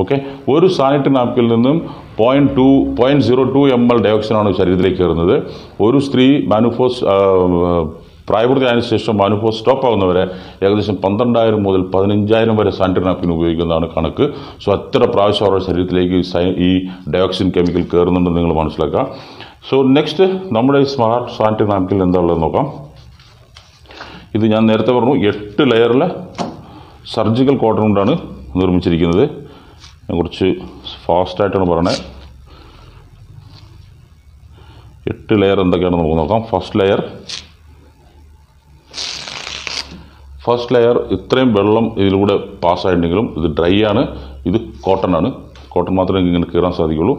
Okay ഒരു sanitary നാപ്കിൽ നിന്നും point two point zero two M L ഡയോക്സിനാണ് ശരീരത്തിലേക്ക് കയറുന്നത്. ഒരു സ്ത്രീ മാനുഫോസ് പ്രായപൂർത്തി ആയതിനു ശേഷം മാനുഫോസ് സ്റ്റോപ്പ് ആകുന്നവരെ ഏകദേശം പന്ത്രണ്ടായിരം മുതൽ പതിനഞ്ചായിരം വരെ സാനിറ്ററി നാപ്കിൻ ഉപയോഗിക്കുന്നതാണ് കണക്ക്. സോ അത്ര പ്രാവശ്യം അവരുടെ ശരീരത്തിലേക്ക് ഈ ഡയോക്സിൻ കെമിക്കൽ കയറുന്നുണ്ടെന്ന് നിങ്ങൾ മനസ്സിലാക്കുക. സോ നെക്സ്റ്റ് നമ്മുടെ ഈ സ്മാർട്ട് സാനിറ്ററി നാപ്കിൽ എന്താ നോക്കാം. ഇത് ഞാൻ നേരത്തെ പറഞ്ഞു എട്ട് ലെയറിലെ സർജിക്കൽ കോട്ടൺ കൊണ്ടാണ് നിർമ്മിച്ചിരിക്കുന്നത്. കുറച്ച് ഫാസ്റ്റായിട്ടാണ് പറയണേ. എട്ട് ലെയർ എന്തൊക്കെയാണെന്ന് നമുക്ക് നോക്കാം. ഫസ്റ്റ് ലെയർ ഫസ്റ്റ് ലെയർ ഇത്രയും വെള്ളം ഇതിലൂടെ പാസ്സായിട്ടുണ്ടെങ്കിലും ഇത് ഡ്രൈ ആണ്. ഇത് കോട്ടൺ ആണ്. കോട്ടൺ മാത്രമേ ഇങ്ങനെ കീറാൻ സാധിക്കുള്ളൂ.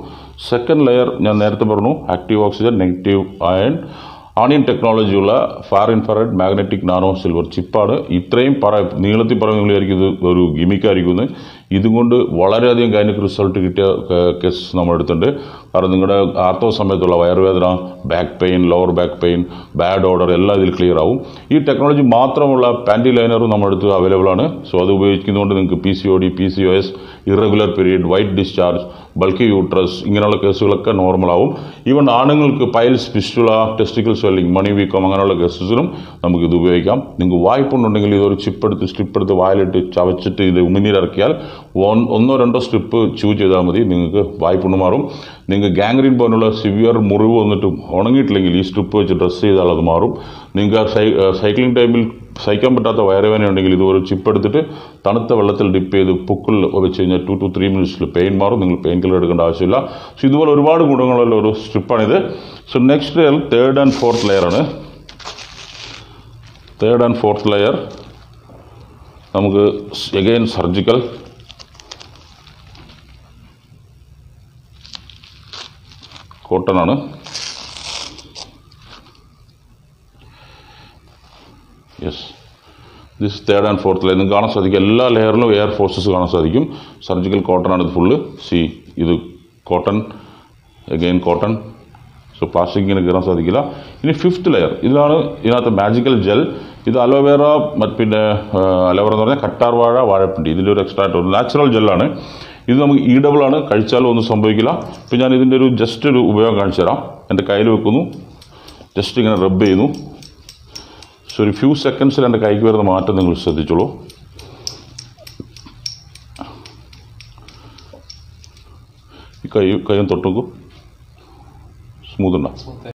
സെക്കൻഡ് ലെയർ ഞാൻ നേരത്തെ പറഞ്ഞു active oxygen negative ion anion ടെക്നോളജിയുള്ള far infrared magnetic nano silver ചിപ്പാണ് ഇത്രയും പറ നീളത്തിൽ പറയുന്ന ഇത് ഒരു ഗിമിക്കായിരിക്കും ഇതുകൊണ്ട് വളരെയധികം ഗൈനിക് റിസൾട്ട് കിട്ടിയ കേസ് നമ്മൾ എടുത്തിട്ടുണ്ട്. കാരണം നിങ്ങളുടെ ആർത്തവ സമയത്തുള്ള വയറുവേദന back pain lower back pain bad odour എല്ലാം ഇതിൽ ക്ലിയർ ആവും. ഈ ടെക്നോളജി മാത്രമുള്ള പാന്റി ലൈനറും നമ്മുടെ അടുത്ത് അവൈലബിൾ ആണ്. സോ അത് ഉപയോഗിക്കുന്നതുകൊണ്ട് നിങ്ങൾക്ക് P C O D P C O S irregular period white discharge bulky uterus ഇങ്ങനെയുള്ള കേസുകളൊക്കെ നോർമൽ ആവും. ഈവൻ ആണുങ്ങൾക്ക് പൈൽസ് പിസ്റ്റുള ടെസ്റ്റിക്കൽ സ്വെല്ലിംഗ് മണി വീക്കം അങ്ങനെയുള്ള കേസസിലും നമുക്ക് ഇത് ഉപയോഗിക്കാം. നിങ്ങൾക്ക് വായ്പുണ്ടെങ്കിൽ ഇതൊരു ചിപ്പ് എടുത്ത് സ്ട്രിപ്പ് എടുത്ത് വായിലിട്ട് ചവച്ചിട്ട് ഇത് ഉമിനീരിറക്കിയാൽ ഒന്നോ രണ്ടോ സ്ട്രിപ്പ് ചൂ ചെയ്താൽ മതി. നിങ്ങൾക്ക് വായ്പുണ്ണ് മാറും. നിങ്ങൾക്ക് ഗാംഗ്രീൻ പോലുള്ള സിവിയർ മുറിവ് വന്നിട്ടും ഉണങ്ങിയിട്ടില്ലെങ്കിൽ ഈ സ്ട്രിപ്പ് വെച്ച് ഡ്രസ്സ് ചെയ്താൽ അത് മാറും. നിങ്ങൾക്ക് സൈക്ലിംഗ് ടൈമിൽ സഹിക്കാൻ പറ്റാത്ത വയറുവേദന ഉണ്ടെങ്കിൽ ഇതുപോലെ ചിപ്പ് എടുത്തിട്ട് തണുത്ത വെള്ളത്തിൽ ഡിപ്പ് ചെയ്ത് പുക്കിൽ വെച്ച് കഴിഞ്ഞാൽ ടു ടു ത്രീ മിനിറ്റ്സിൽ പെയിൻ മാറും. നിങ്ങൾ പെയിൻ കില്ലർ എടുക്കേണ്ട ആവശ്യമില്ല. സോ ഇതുപോലെ ഒരുപാട് ഗുണങ്ങളുള്ള ഒരു സ്ട്രിപ്പാണിത് so next layer third and fourth layer ആണ്. തേർഡ് ആൻഡ് ഫോർത്ത് ലെയർ നമുക്ക് എഗെയിൻ സർജിക്കൽ കോട്ടൺ ആണ് yes this third and fourth layer നിങ്ങൾക്ക് കാണാൻ സാധിക്കും. എല്ലാ ലെയറിലും എയർ ഫോഴ്സസ് കാണാൻ സാധിക്കും. സർജിക്കൽ കോട്ടൺ ആണ് ഇത് ഫുള്ള് സി ഇത് cotton again cotton so plastic ഇങ്ങനെ കയറാൻ സാധിക്കില്ല. ഇനി ഫിഫ്ത്ത് ലെയർ ഇതാണ് ഇതിനകത്ത് മാജിക്കൽ ജെൽ ഇത് അലോവേറ പിന്നെ അലോവേറ എന്ന് പറഞ്ഞാൽ കട്ടാർ വാഴ വാഴപ്പിണ്ടി. ഇതിന്റെ ഒരു എക്സ്ട്രാ ഒരു നാച്ചുറൽ ജെല്ലാണ് ഇത് നമുക്ക് ഈഡബിൾ ആണ്. കഴിച്ചാലും ഒന്നും സംഭവിക്കില്ല. ഇപ്പം ഞാൻ ഇതിന്റെ ഒരു ജസ്റ്റ് ഒരു ഉപയോഗം കാണിച്ചു തരാം. എന്റെ കയ്യിൽ വെക്കുന്നു. ജസ്റ്റ് ഇങ്ങനെ റബ്ബ് ചെയ്യുന്നു. സോ ഒരു ഫ്യൂ സെക്കൻഡ്സിൽ എന്റെ കൈക്ക് വരുന്ന മാറ്റം നിങ്ങൾ ശ്രദ്ധിച്ചോളൂ. ഈ കൈ കൈയും തൊട്ടുനോക്കൂ. സ്മൂത്ത് ഉണ്ടോ?